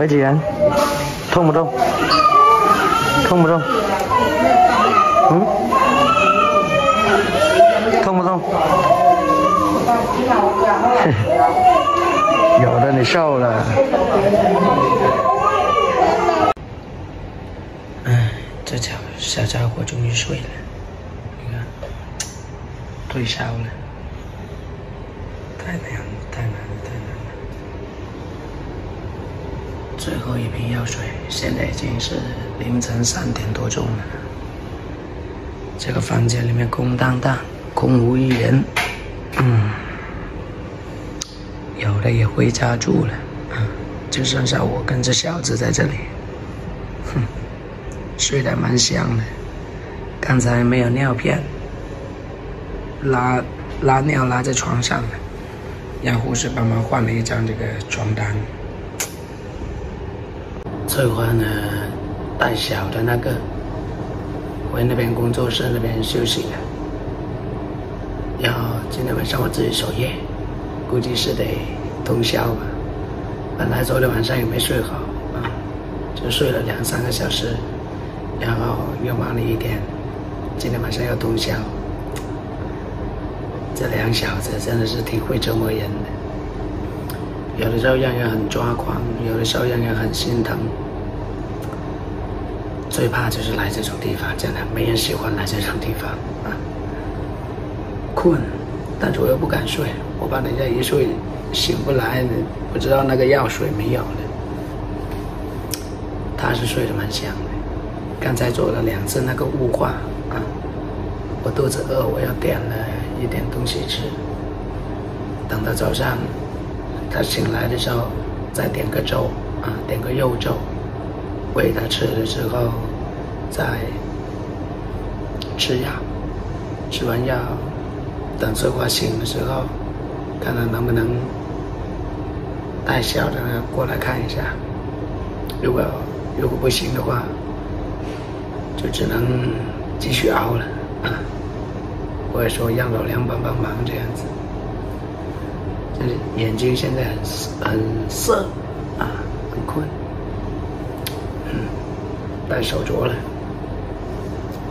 维吉人，痛不痛？痛不痛？嗯？痛不痛？有的你瘦了。哎，这家小家伙终于睡了，你看，退烧了，太难了，太难了，太难了。最后一瓶药水，现在已经是凌晨三点多钟了。这个房间里面空荡荡，空无一人。嗯。有的也回家住了，嗯，就剩下我跟这小子在这里，哼，睡得蛮香的。刚才没有尿片，拉拉尿拉在床上了，让护士帮忙换了一张这个床单。翠花呢，带小的那个回那边工作室那边休息了，要今天晚上我自己守夜。估计是得通宵吧。本来昨天晚上也没睡好啊，就睡了两三个小时，然后又忙了一天。今天晚上要通宵，这两小子真的是挺会折磨人的。有的时候让人很抓狂，有的时候让人很心疼。最怕就是来这种地方，真的没人喜欢来这种地方啊。困。但是我又不敢睡，我怕等下一睡醒不来，不知道那个药水没有了。他是睡得蛮香的，刚才做了两次那个雾化啊。我肚子饿，我要点了一点东西吃。等到早上他醒来的时候，再点个粥啊，点个肉粥，喂他吃了之后，再吃药，吃完药。等翠花醒的时候，看看能不能带小的过来看一下。如果如果不行的话，就只能继续熬了啊！或者说让老梁帮帮忙这样子。就是眼睛现在很很涩啊，很困，嗯，戴手镯了。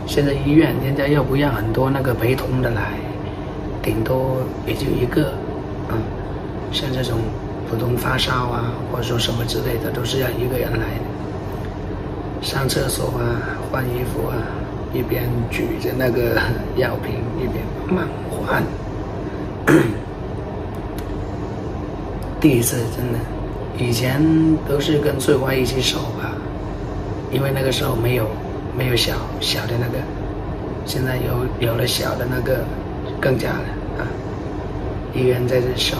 现在医院人家要不让很多那个陪同的来。顶多也就一个，嗯，像这种普通发烧啊，或者说什么之类的，都是要一个人来。上厕所啊，换衣服啊，一边举着那个药瓶，一边慢换。第一次真的，以前都是跟翠花一起守吧，因为那个时候没有没有小小的那个，现在有有了小的那个。更加的啊，一个人在这守，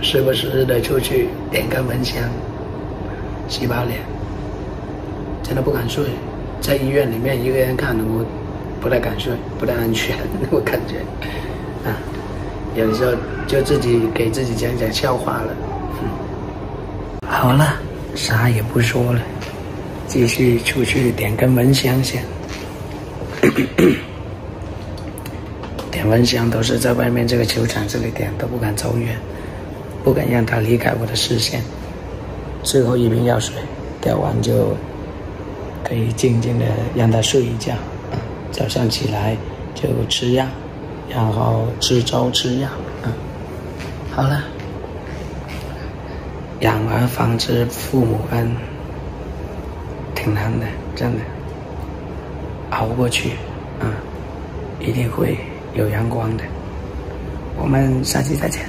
时不时的出去点根蚊香，洗把脸，真的不敢睡，在医院里面一个人看我，不太敢睡，不太安全，我感觉啊，有的时候就自己给自己讲讲笑话了。好了，啥也不说了，继续出去点根蚊香先。点蚊香都是在外面这个球场这里点，都不敢走远，不敢让他离开我的视线。最后一瓶药水吊完就可以静静的让他睡一觉，早上起来就吃药，然后知粥吃药。嗯，好了，养儿防知父母恩，挺难的，真的，熬过去，啊，一定会。有阳光的，我们下期再见。